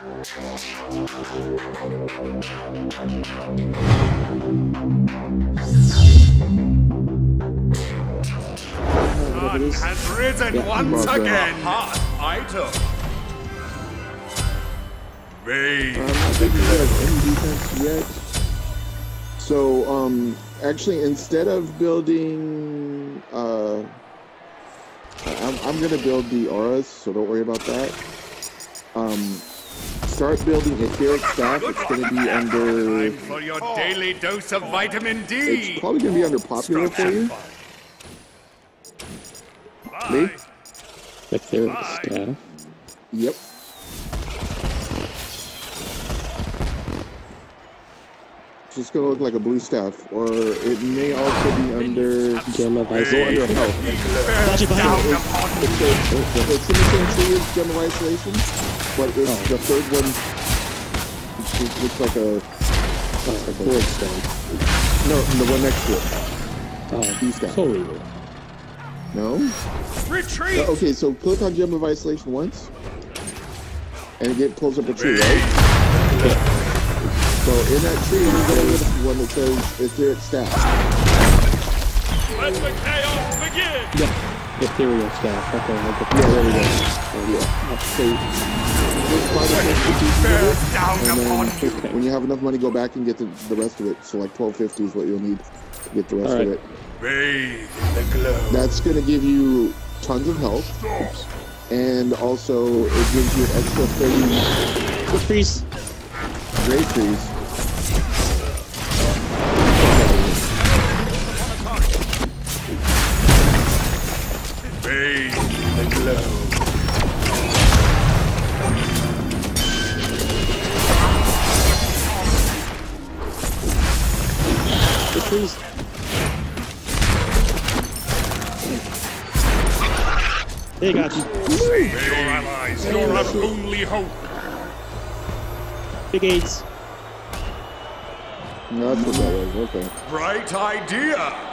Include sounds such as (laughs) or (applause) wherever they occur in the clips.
Sun has risen once again. Hot item. Raid. Um, I think any defense yet. So, um, actually, instead of building, uh, I'm, I'm gonna build the auras, so don't worry about that. Um, start building etheric staff. It's gonna be under. Time for your daily dose of vitamin D. It's probably gonna be under popular for you. Lee? Etheric Bye. staff. Yep. It's just gonna look like a blue staff, or it may also be under. Gem of Go under health. Flash it behind you. It's, a, it's in the same tree as Gem of Isolation, but it's Oh. the third one. It looks like a the gold stone. no, the one next to it. Oh, These guys. Soul Eater. No. Retreat. Uh, Okay, so click on Gem of Isolation once, and it pulls up a tree, right? So in that tree, you're gonna get one that says Etheric Staff. Let the chaos begin. Yeah. Ethereal staff. Okay, get Yeah, there we go. Yeah. Let's see. The first 50 pieces of Bear it, down and upon then you. When you have enough money, go back and get the, the rest of it. So like 1250 is what you'll need to get the rest All of it. Bathe in the glow. That's gonna give you tons of health, and also it gives you an extra 30 Good freeze. great trees. Bathe the glow. Good freeze. They got you. Your allies, your only hope. Big AIDS. No, that's what that was. Okay. Bright idea.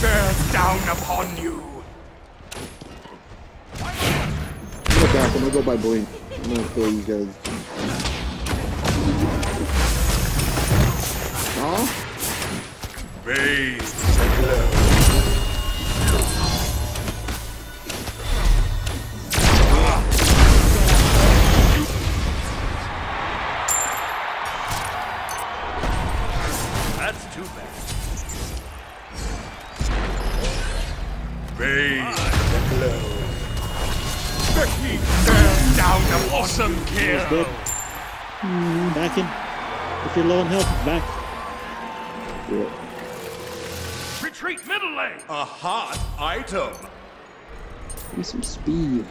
Bears down upon you. I'm gonna back. I'm gonna go by blink. I'm gonna kill you guys. Huh? Bathe in the glow. The heat bears down upon awesome kill. Good. Mm, back in. If you're low on health, back. Yeah. Retreat middle lane. A hot item. Give me some speed.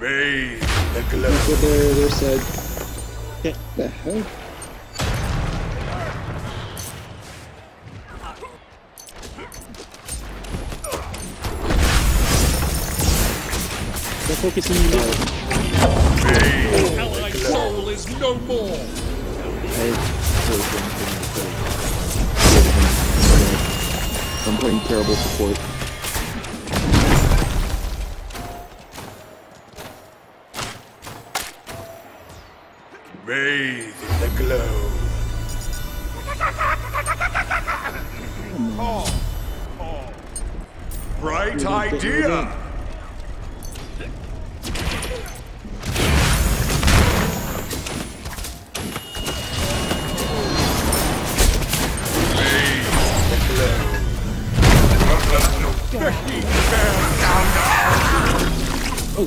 Bathe in the glow. So their their side. Okay. The hell? Low. Ally soul is no more. I'm playing terrible support. Bathe in the glow. Oh, oh. Bright idea.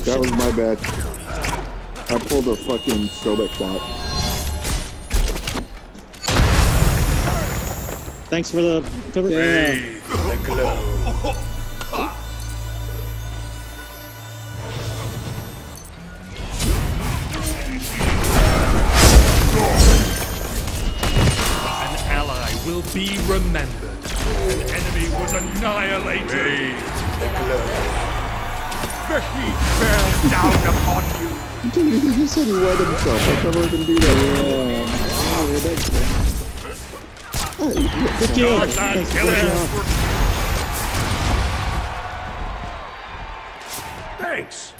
Down That was my bad. I pulled a fucking Sobek bot. Thanks for the cover. Bathe in the glow. An ally will be remembered. An enemy was annihilated. Bathe the glow the heat bears down upon you. You he said he wet himself. I can't let do that. Oh, good. Good. Thanks.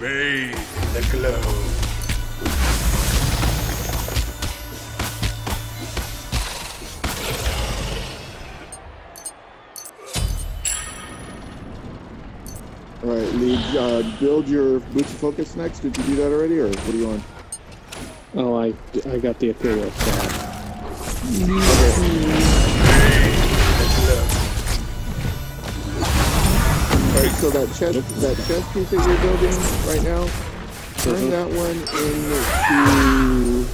Bathe the glow. All right, Lee, uh, build your boots of focus next. Did you do that already, or what are you on? Oh, I, I got the Imperial Crab. All right, so that chest, that chest piece that you're building right now, turn that one into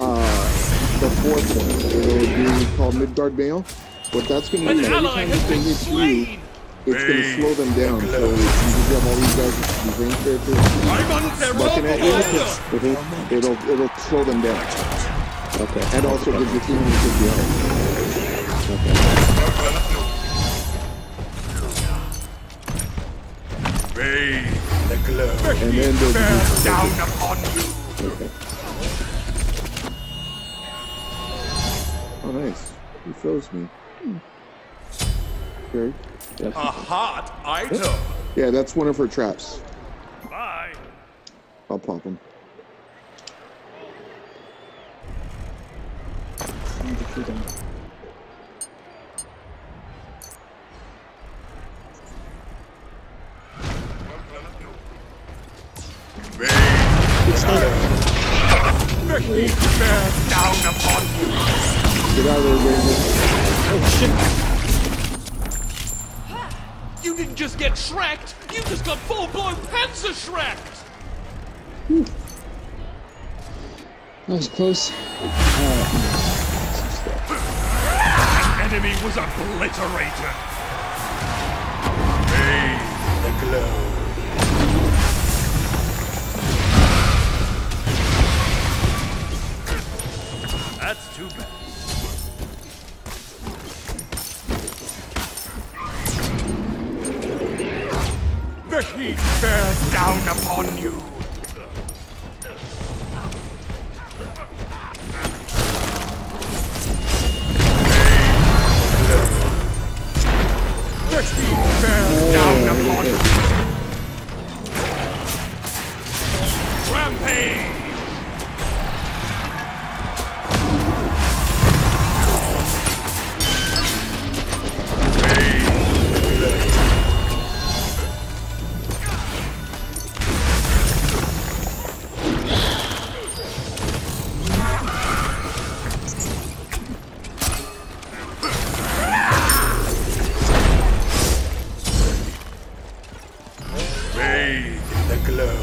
uh, the fourth one. It'll be called Midgard Mail. What that's going to An do is every time this thing hits you, slain. It's going to slow them down. So you can have all these guys, these range characters, I'm under bucking at you. It'll, it'll, it'll slow them down. Okay. And also gives your team a good health. Bathe the glow. And then build the Bear down upon you. Okay. Oh, nice. He froze me. Hmm. Okay. A hot item. Yeah, that's one of her traps. Bye. I'll pop them. Bathe Good stuff. the heat bear down upon you. Get out of there, Ranger. Oh shit. You didn't just get shreked. You just got full-blown panzer shreked. Hmm. That was close. An enemy was obliterated. Bathe the glow. That's too bad. The heat bears down upon you. Bathe in the glow.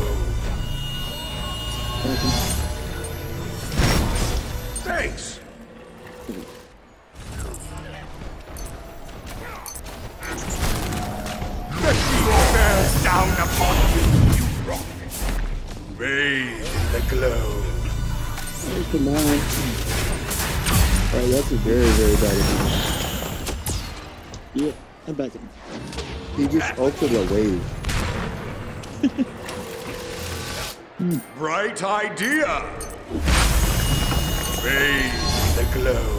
Thanks. The heat bears down upon you, you rock. Bathe in the glow. Come on. Alright, that's a very, very bad attack. Yeah, I'm back. He just ulted a wave. Bright idea. Bathe the glow.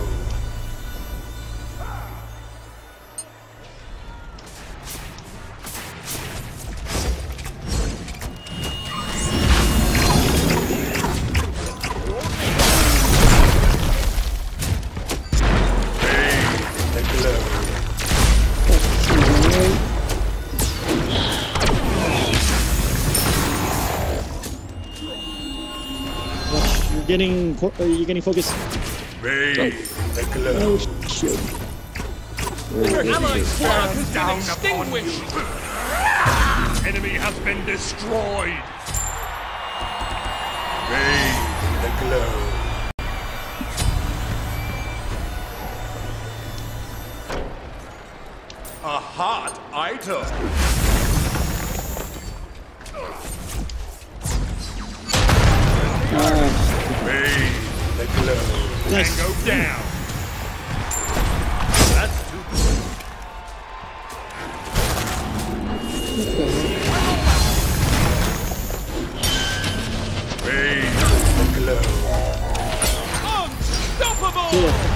Getting uh, you're getting focused. The glow. Oh shit. Enemy has been destroyed. The glow. A hot item. Glow. Nice. Tango down. That's too good. Bathe the glow. Unstoppable! Yeah.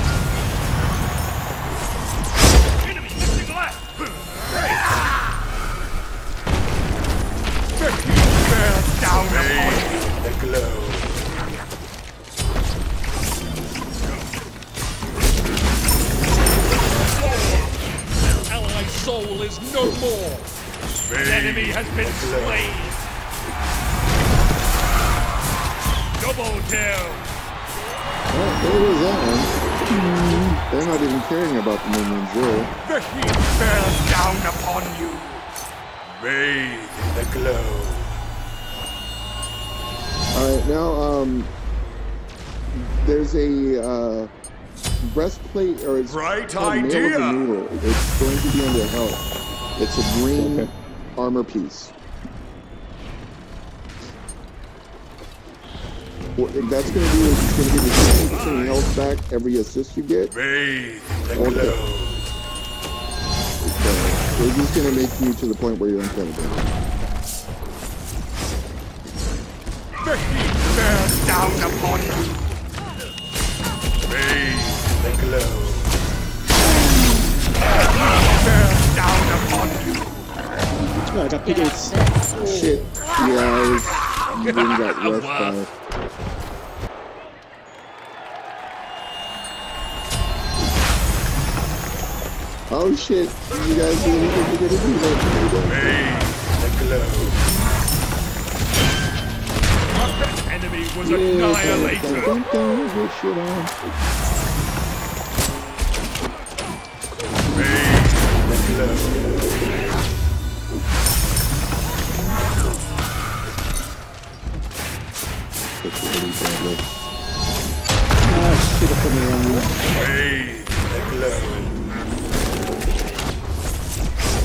In the glow. All right, now um, there's a uh, breastplate or it's Bright called Mail of idea. the Noodle. It's going to be under health. It's a green Okay. armor piece. What that's going to do is it's going to give you 15% health back every assist you get. Bathe in the Okay. glow. So it's just going to make you to the point where you're incredible. Down upon you. Bathe in the glow. The heat down upon you. Oh, I got piggates. Shit. Yeah, I was doing that rush Wow. by. Oh shit. You guys do anything to get a do that? Bathe the glow. Enemy was annihilated. Dun, dun, get shit on. Bathe the glow. That's really bad. Ah, have put me around. Bathe the glow.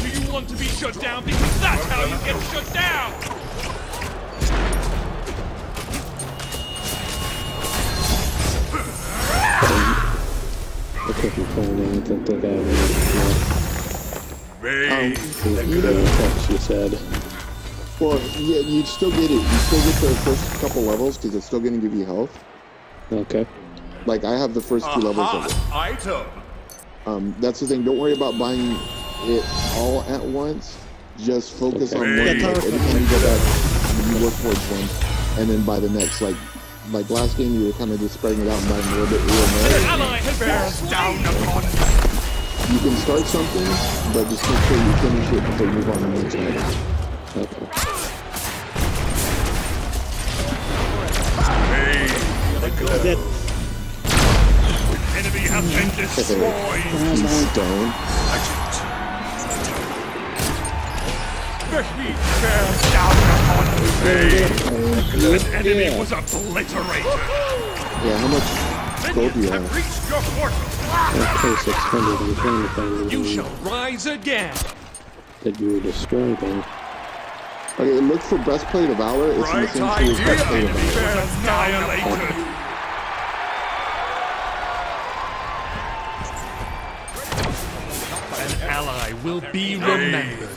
Do you want to be shut down? Because that's how you get shut down! I couldn't find anything to that one. Bathe in the The glow. you said. Well, yeah, you'd still get it. You still get the first couple levels because it's still going to give you health. Okay. Like I have the first two levels of it. Hot item. Um, that's the thing. Don't worry about buying it all at once. Just focus Okay. on one. Yeah, Like, every time you go back, you work towards one, and then buy the next. Like, like last game, you were kind of just spreading it out and buying a little bit here and there. Ally has bears down upon you. You can start something, but just make sure you finish it before you move on to the next item. Okay. Bathe the Enemy has been destroyed. You stone. The heat bears down upon you. Bathe. An enemy Yeah. was obliterated. Yeah, how much gold do Minions you have have? your portal. Okay, 600. I'm trying to find You the shall rise again. that you were destroying. Okay, look for breastplate of valor. It's in the same tree as idea. breastplate of Enemy valor. bears annihilated. An ally will be remembered.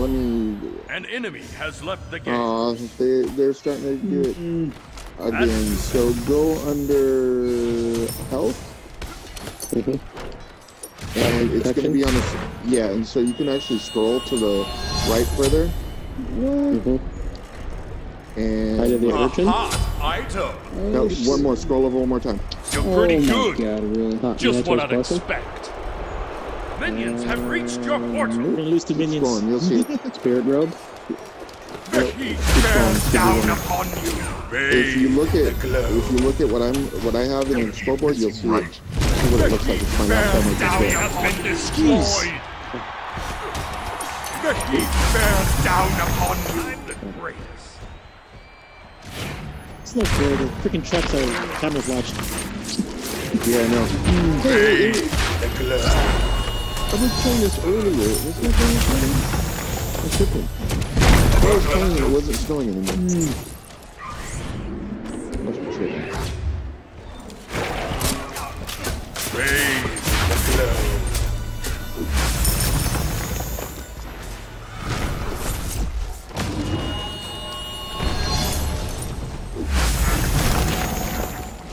Let me. An enemy has left the game. Uh, they they're starting to do it again. So go under health. Mm-hmm. And it's going to be on the yeah, and so you can actually scroll to the right further, Mm-hmm. and Height of the A urchin? hot item. no, one more. Scroll over one more time. You're pretty oh my good. god, really? Hot Just what I'd expect. Minions have reached your portal. We're gonna lose to Keep minions. scrolling. You'll see. (laughs) Spirit robe? The heat bears down upon you. if you look at if you look at what I'm what I have in the scoreboard, you'll see it. See what it looks like. It's my last time I Down did has been destroyed. The heat bears down upon you. I'm the greatest. It's like uh, the freaking trucks are camouflaged. Yeah, I know. Hey, hey, hey, The glow. I was playing this earlier. Was game playing? I'm tripping. I was playing and it wasn't snowing anymore. Must be tripping. Bathe the glow.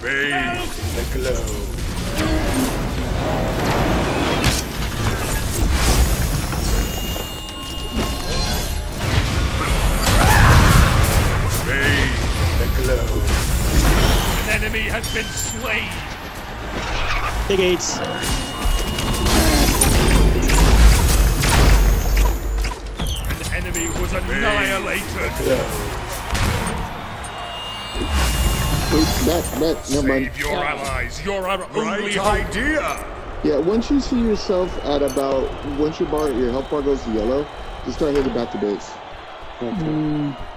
Bathe the glow. Been slain. Big eights. An enemy was annihilated. Wait, back, back. Never mind. Save your allies. You're our only idea! Yeah, once you see yourself at about once your bar your health bar goes to yellow, just start heading back to base. Hmm.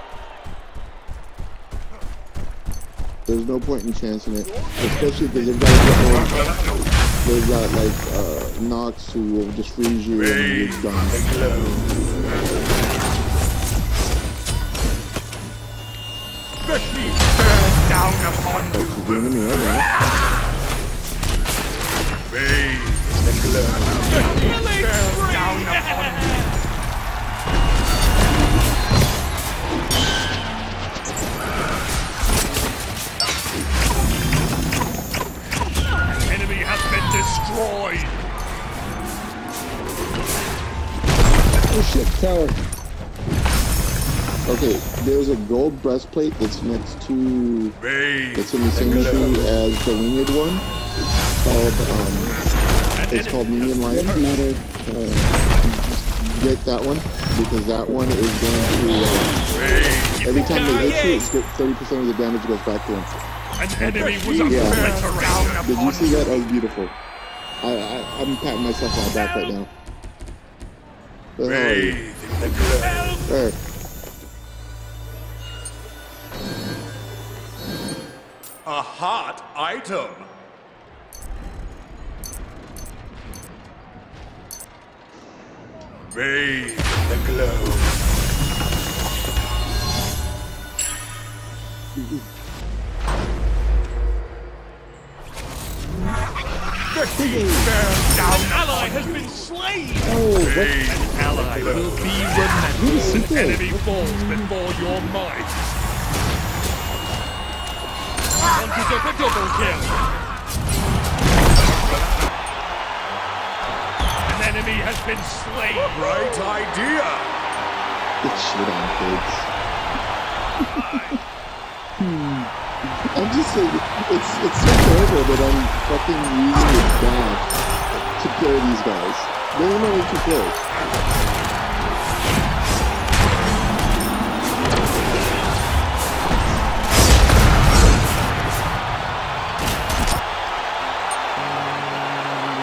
There's no point in chancing it, especially because they've got a they've got like uh, Nox who will just freeze you and you're done. The heat bears down upon you. She's it to me right now. Bathe the glow. The heat bears down upon you. Tower. Okay, there's a gold breastplate that's next to Bathe it's in the same tree as the winged one. It's called um it's called Nemean Lion. Doesn't matter. Get that one because that one is going to uh, every time they hit you, it's thirty percent of the damage goes back to them. An enemy was Yeah. obliterated Did you see that? That was beautiful. I, I I'm patting myself on the back right now. Where the glow. A hot item! Bathe the glow. The heat bears down. Ally has been slain. Oh, what? An ally will be remembered. An enemy falls before your might. Hunters of a double kill. An enemy has been slain. Great idea! Get shit on, kids. I'm just saying, it's it's so terrible that I'm fucking using the dash to kill these guys. There's only two kills.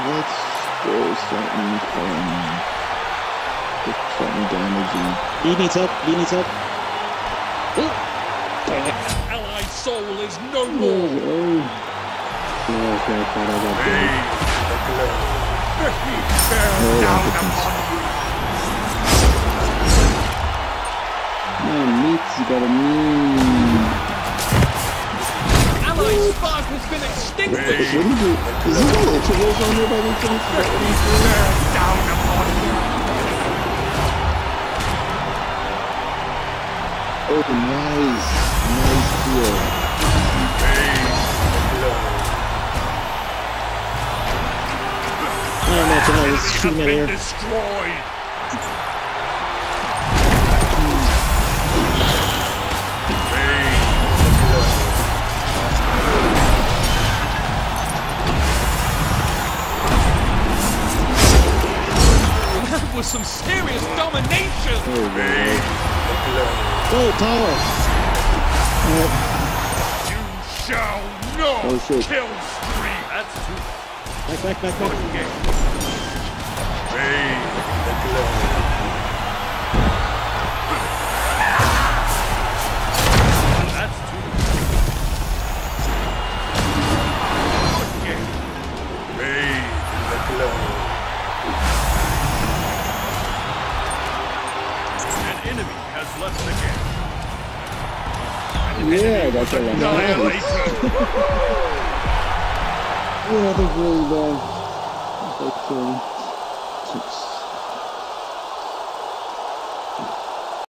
Let's go something fun. Get something damaging. B needs help. B needs help. Ally soul is no Oh, more. oh. No, okay, I thought I got Bathe the glow. The heat bears Oh, down upon you. Man, meats, you got a mean. Ally spark has been extinguished. What do you do? Is he got intervals on here by any chance? Is that what he's doing? Bears down upon you. Oh, nice. Nice kill. I don't know what to know. Enemy Let's has shoot him at been air. destroyed. That was some serious domination. Go, tower. You shall not Oh, shit. That's too Back, back, back, back. Okay. Bathe the glow. That's. Bathe the glow. An enemy has left the game. Yeah, that's a lot. Yeah, think really bad. Like, um,